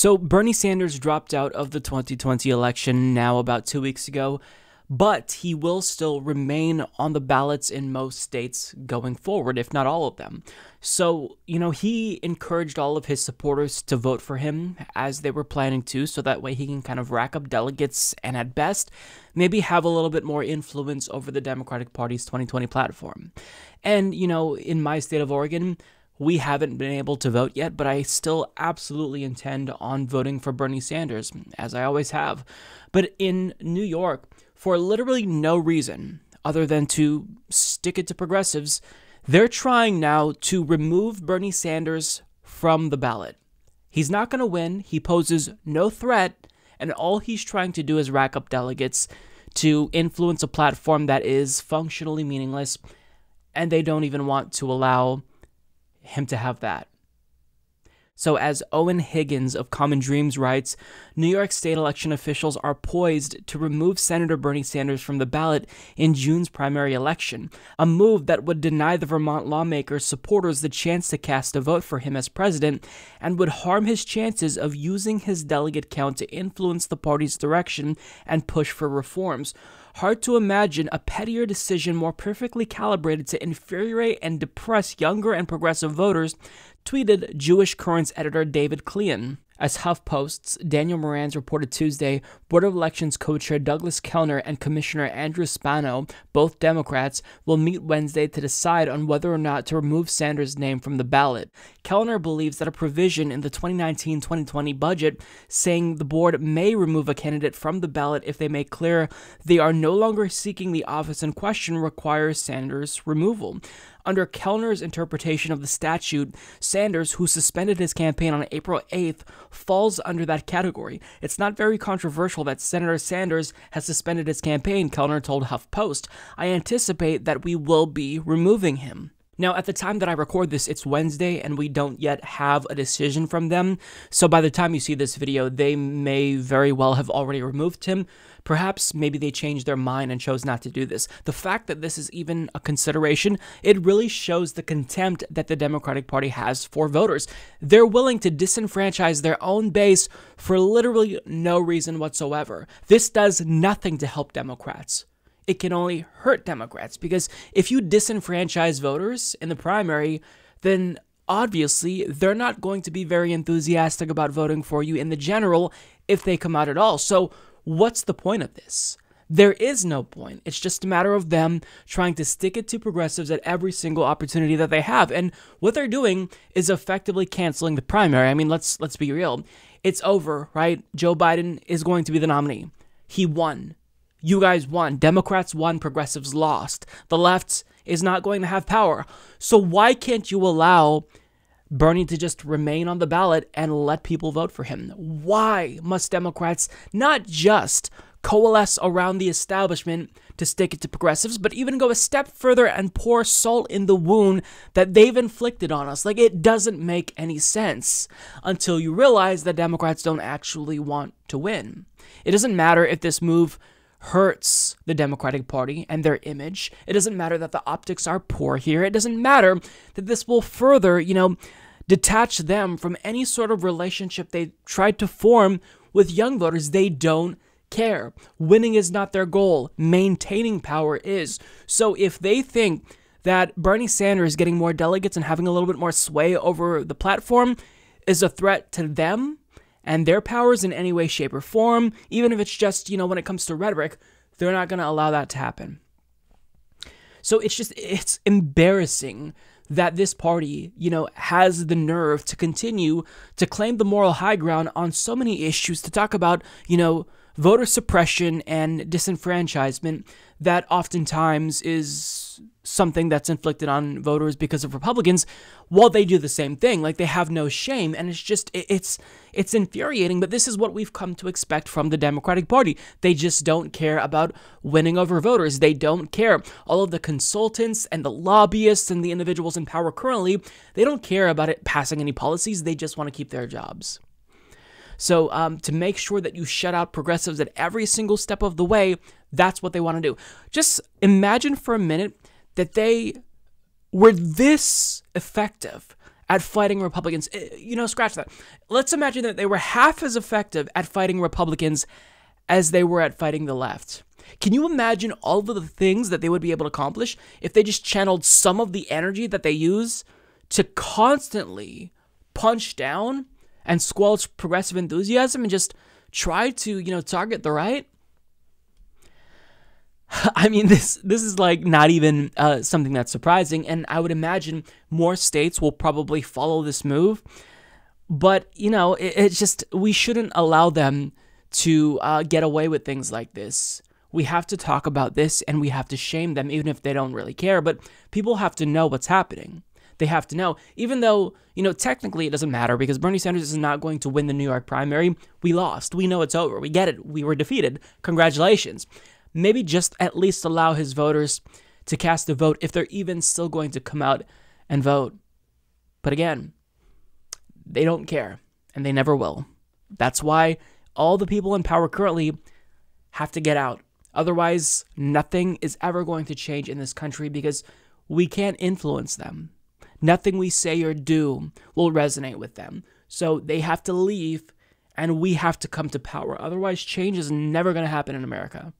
So, Bernie Sanders dropped out of the 2020 election now about two weeks ago, but he will still remain on the ballots in most states going forward, if not all of them. So, you know, he encouraged all of his supporters to vote for him as they were planning to, so that way he can kind of rack up delegates and at best, maybe have a little bit more influence over the Democratic Party's 2020 platform. And, you know, in my state of Oregon, we haven't been able to vote yet, but I still absolutely intend on voting for Bernie Sanders, as I always have. But in New York, for literally no reason other than to stick it to progressives, they're trying now to remove Bernie Sanders from the ballot. He's not going to win, he poses no threat, and all he's trying to do is rack up delegates to influence a platform that is functionally meaningless, and they don't even want to allow him to have that. So, as Eoin Higgins of Common Dreams writes, New York state election officials are poised to remove Senator Bernie Sanders from the ballot in June's primary election, a move that would deny the Vermont lawmaker's supporters the chance to cast a vote for him as president and would harm his chances of using his delegate count to influence the party's direction and push for reforms. Hard to imagine a pettier decision more perfectly calibrated to infuriate and depress younger and progressive voters, tweeted Jewish Currents editor David Klion. As HuffPost's Daniel Marans reported Tuesday, Board of Elections co chair Douglas Kellner and Commissioner Andrew Spano, both Democrats, will meet Wednesday to decide on whether or not to remove Sanders' name from the ballot. Kellner believes that a provision in the 2019 2020 budget saying the board may remove a candidate from the ballot if they make clear they are no longer seeking the office in question requires Sanders' removal. Under Kellner's interpretation of the statute, Sanders, who suspended his campaign on April 8th, falls under that category. It's not very controversial that Senator Sanders has suspended his campaign, Kellner told HuffPost. I anticipate that we will be removing him. Now, at the time that I record this, it's Wednesday and we don't yet have a decision from them. So by the time you see this video, they may very well have already removed him. Perhaps maybe they changed their mind and chose not to do this. The fact that this is even a consideration, it really shows the contempt that the Democratic Party has for voters. They're willing to disenfranchise their own base for literally no reason whatsoever. This does nothing to help Democrats it can only hurt Democrats because if you disenfranchise voters in the primary, then obviously they're not going to be very enthusiastic about voting for you in the general if they come out at all. So, what's the point of this? There is no point. It's just a matter of them trying to stick it to progressives at every single opportunity that they have. And what they're doing is effectively canceling the primary. I mean, let's let's be real. It's over, right? Joe Biden is going to be the nominee. He won. You guys won. Democrats won. Progressives lost. The left is not going to have power. So why can't you allow Bernie to just remain on the ballot and let people vote for him? Why must Democrats not just coalesce around the establishment to stick it to progressives, but even go a step further and pour salt in the wound that they've inflicted on us. Like, it doesn't make any sense until you realize that Democrats don't actually want to win. It doesn't matter if this move hurts the Democratic Party and their image. It doesn't matter that the optics are poor here. It doesn't matter that this will further, you know, detach them from any sort of relationship they tried to form with young voters. They don't care. Winning is not their goal, maintaining power is. So if they think that Bernie Sanders getting more delegates and having a little bit more sway over the platform is a threat to them, and their powers in any way, shape, or form, even if it's just, you know, when it comes to rhetoric, they're not going to allow that to happen. So it's just, it's embarrassing that this party, you know, has the nerve to continue to claim the moral high ground on so many issues, to talk about, you know, voter suppression and disenfranchisement that oftentimes is something that's inflicted on voters because of Republicans while they do the same thing like they have no shame and it's just it's it's infuriating but this is what we've come to expect from the Democratic Party. They just don't care about winning over voters. They don't care. All of the consultants and the lobbyists and the individuals in power currently they don't care about it passing any policies. They just want to keep their jobs so, um, to make sure that you shut out progressives at every single step of the way, that's what they want to do. Just imagine for a minute that they were this effective at fighting Republicans. Eh, you know, scratch that. Let's imagine that they were half as effective at fighting Republicans as they were at fighting the left. Can you imagine all of the things that they would be able to accomplish if they just channeled some of the energy that they use to constantly punch down and squelch progressive enthusiasm and just try to, you know, target the right? I mean, this this is like not even uh, something that's surprising, and I would imagine more states will probably follow this move. But you know, it, it's just we shouldn't allow them to uh, get away with things like this. We have to talk about this, and we have to shame them, even if they don't really care. But people have to know what's happening. They have to know, even though you know technically it doesn't matter because Bernie Sanders is not going to win the New York primary. We lost. We know it's over. We get it. We were defeated. Congratulations maybe just at least allow his voters to cast a vote if they're even still going to come out and vote. But again, they don't care, and they never will. That's why all the people in power currently have to get out. Otherwise, nothing is ever going to change in this country because we can't influence them. Nothing we say or do will resonate with them. So they have to leave, and we have to come to power. Otherwise, change is never going to happen in America.